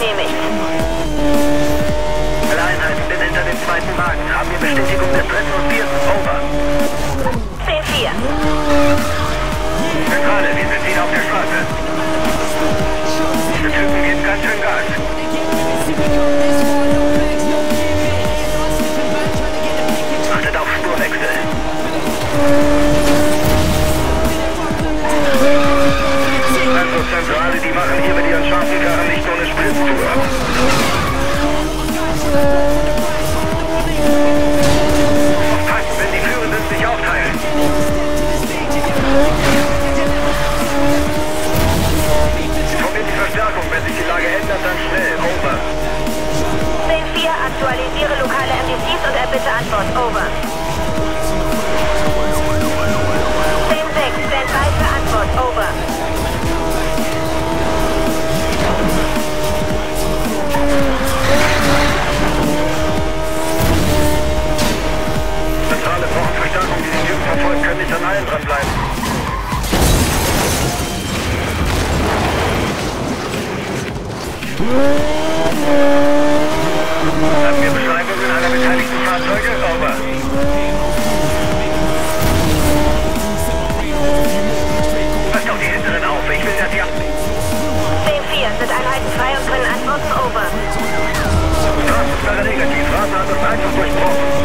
name it. Verstärkung. Die den Typen verfolgt, können nicht an allen dranbleiben. Haben wir Beschreibungen aller beteiligten Fahrzeuge? Over. Passt auf die Hinteren auf. Ich will, dass die... 10-4, sind Einheiten frei und können antworten. Over. Straßensperre negativ. Radar ist einfach durchbrochen.